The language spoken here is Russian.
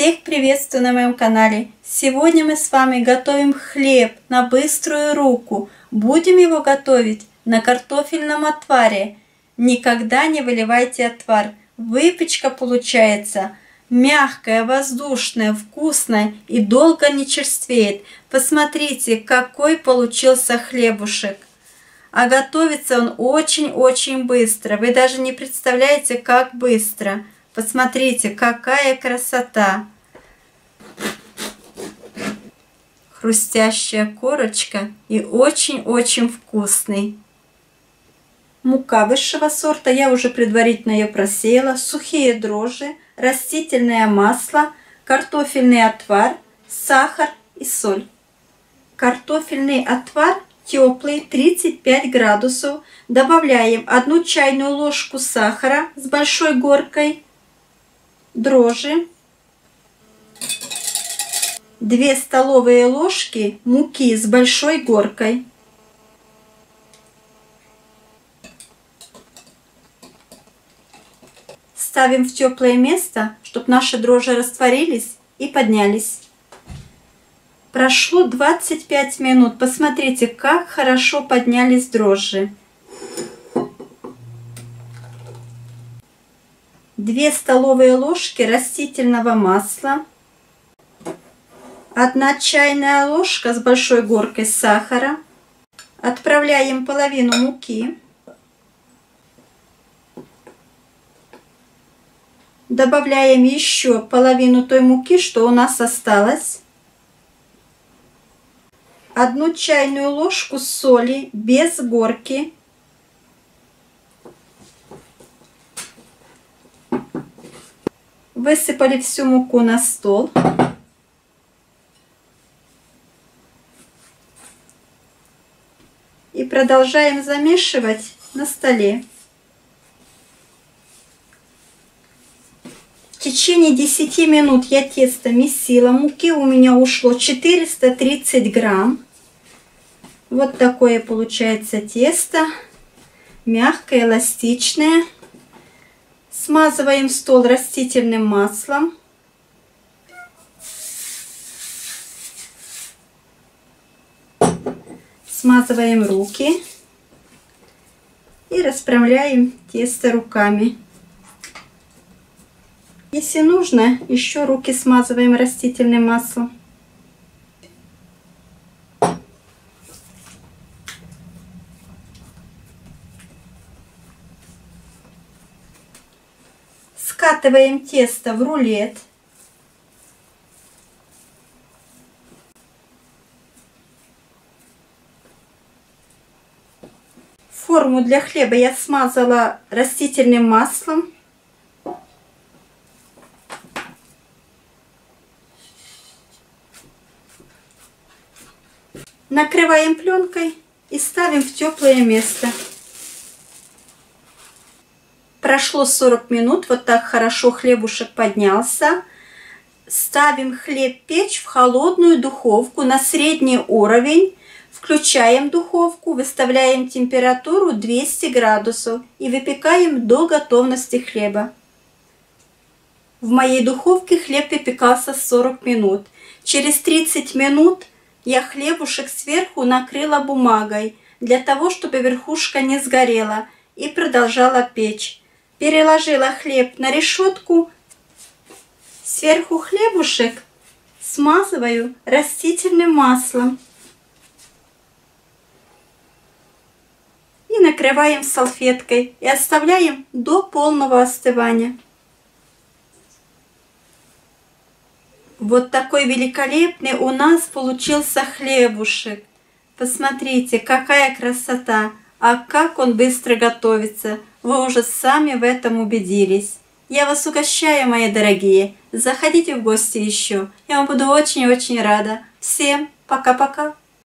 Всех приветствую на моем канале. Сегодня мы с вами готовим хлеб на быструю руку. Будем его готовить на картофельном отваре. Никогда не выливайте отвар. Выпечка получается мягкая, воздушная, вкусная и долго не черствеет. Посмотрите, какой получился хлебушек. А готовится он очень-очень быстро. Вы даже не представляете, как быстро. Посмотрите, какая красота! Хрустящая корочка и очень-очень вкусный. Мука высшего сорта, я уже предварительно ее просеяла, сухие дрожжи, растительное масло, картофельный отвар, сахар и соль. Картофельный отвар теплый, 35 градусов. Добавляем одну чайную ложку сахара с большой горкой, дрожжи, 2 столовые ложки муки с большой горкой, ставим в теплое место, чтобы наши дрожжи растворились и поднялись. Прошло 25 минут. Посмотрите, как хорошо поднялись дрожжи. 2 столовые ложки растительного масла, 1 чайная ложка с большой горкой сахара, отправляем половину муки, добавляем еще половину той муки, что у нас осталось, одну чайную ложку соли без горки, Высыпали всю муку на стол. И продолжаем замешивать на столе. В течение 10 минут я тесто месила. Муки у меня ушло 430 грамм. Вот такое получается тесто. Мягкое, эластичное. Смазываем стол растительным маслом. Смазываем руки. И расправляем тесто руками. Если нужно, еще руки смазываем растительным маслом. Скатываем тесто в рулет. Форму для хлеба я смазала растительным маслом. Накрываем пленкой и ставим в теплое место. Прошло 40 минут, вот так хорошо хлебушек поднялся. Ставим хлеб печь в холодную духовку на средний уровень. Включаем духовку, выставляем температуру 200 градусов и выпекаем до готовности хлеба. В моей духовке хлеб выпекался 40 минут. Через 30 минут я хлебушек сверху накрыла бумагой, для того, чтобы верхушка не сгорела, и продолжала печь переложила хлеб на решетку, сверху хлебушек смазываю растительным маслом и накрываем салфеткой и оставляем до полного остывания. Вот такой великолепный у нас получился хлебушек. Посмотрите, какая красота! А как он быстро готовится! Вы уже сами в этом убедились. Я вас угощаю, мои дорогие. Заходите в гости еще. Я вам буду очень-очень рада. Всем пока-пока.